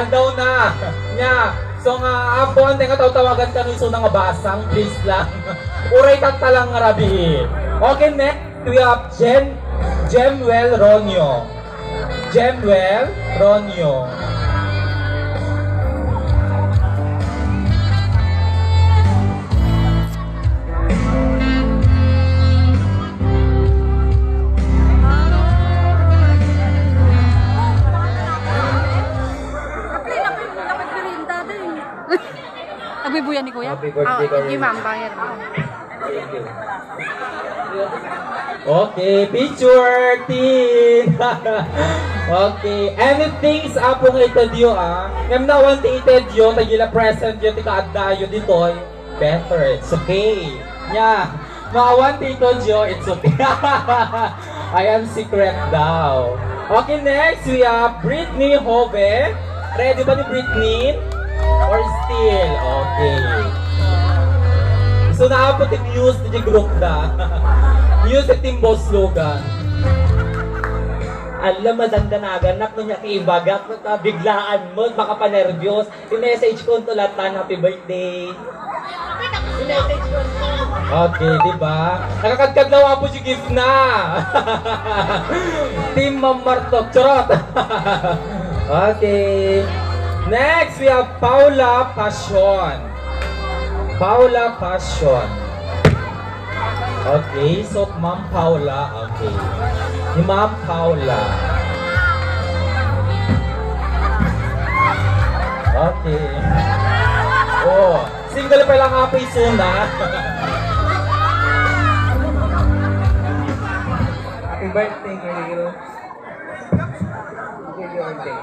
Aldaw na. Nya. So nga, apon, nga tawagan ka nung nga basang, please lang. Uray kang talang nga rabi. Okay, next, we have Jen, Jemwell Ronyo. Jemwell Ronyo. Nagbibuyan ni Kuya? Happy birthday, ma'am. Thank you. Okay, picture team. okay, anything sa apong ito diyo ah. Ngam na one ite diyo tagila present diyo tika adda yo dito. Better, it's okay. Yeah. Maawan dito diyo, it's okay. I am secret daw. Okay, next we have Britney Hove. Ready ba ni Britney? Or still? Okay. So naabot yung news ni group na. news at team boss slogan. Alam, madandanagan, nak na niya kaibagat, biglaan mo, baka pa nervyos. I-message ko ito latan, happy birthday. I-message ko ito. Okay, di ba? Nakakadkadlaw po si gift na. Team Mamartok. Charot. okay. Next, we have Paula Passion. Paula Passion. Okay, so Ma'am Paula. Okay. Ni Ma'am Paula. Okay. Oh, single pa lang happy soon na. Happy birthday, 나올